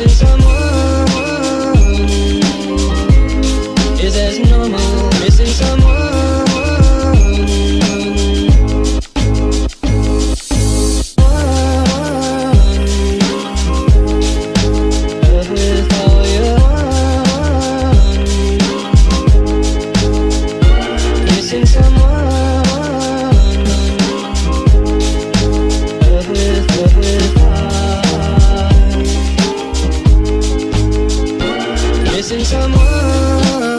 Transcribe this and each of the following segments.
missing Missing someone. Normal,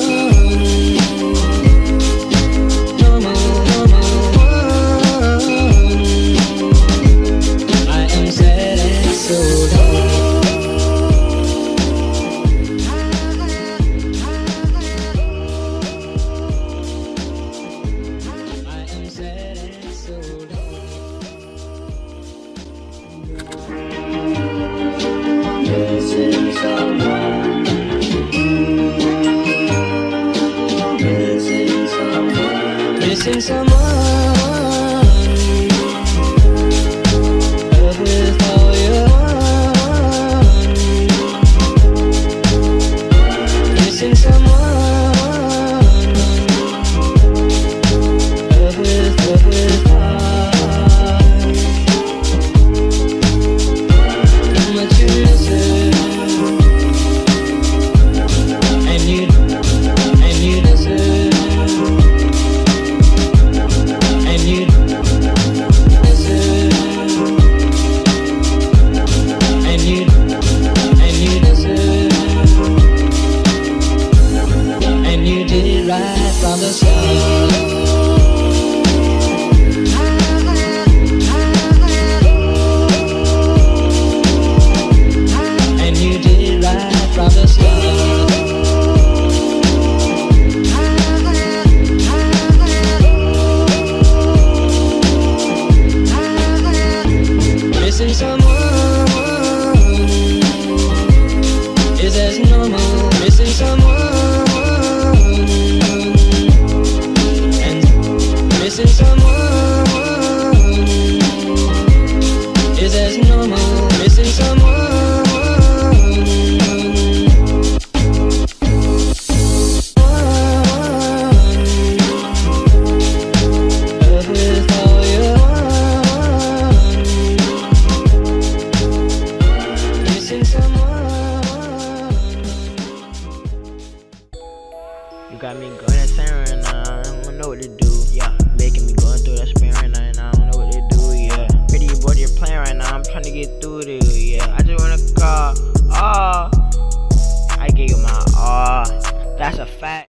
someone. Missing someone. Right from the start. Missing someone is as normal. Missing someone. Love with all your. Missing someone. You got me going insane right now. I don't know what to do. Yeah, making me going through that spin right now, and I don't know what to do. Yeah, pretty boy, you're playing right now. I'm trying to get through to you. Yeah, I just wanna call. Oh, I gave you my all. That's a fact.